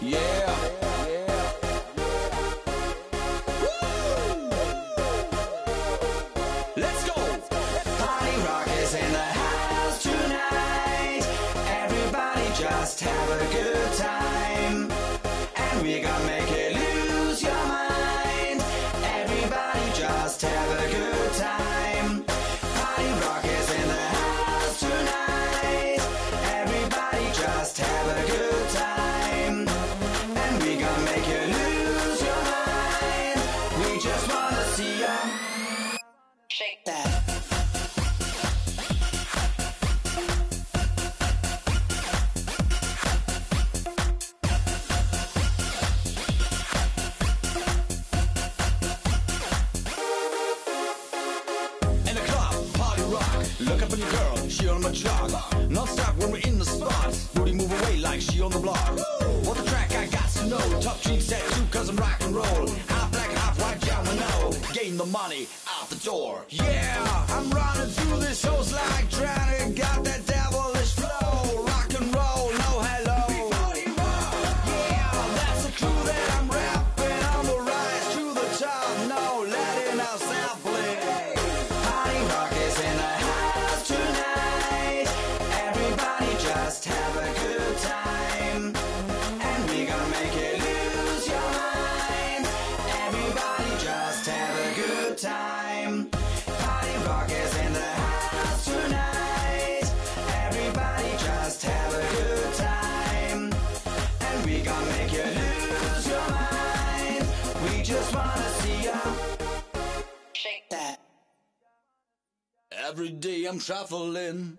Yeah. make you lose your mind. We just wanna see you shake that. Look up your girl, she on my job. Not stop when we're in the spot. Booty move away like she on the block. Top jeans, at you cause I'm rock and roll. Half black, half white, yeah, we know. Getting the money out the door. Yeah! just wanna see ya shake that. Every day I'm shuffling.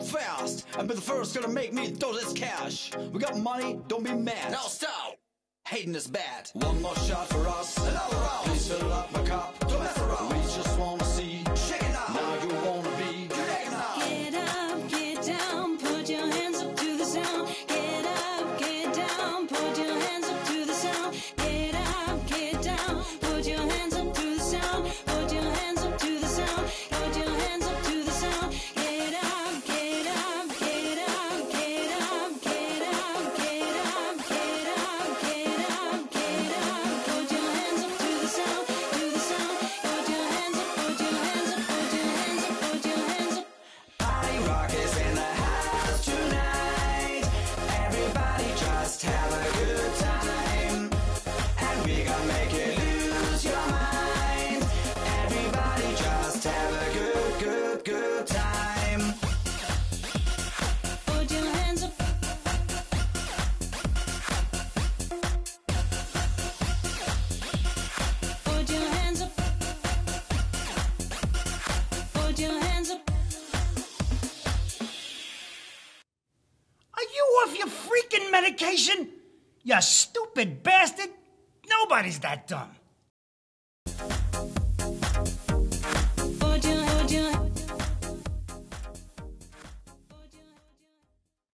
fast. I'm the first gonna make me throw this cash. We got money, don't be mad. Now stop! Hating is bad. One more shot for us. off your freaking medication? You stupid bastard. Nobody's that dumb.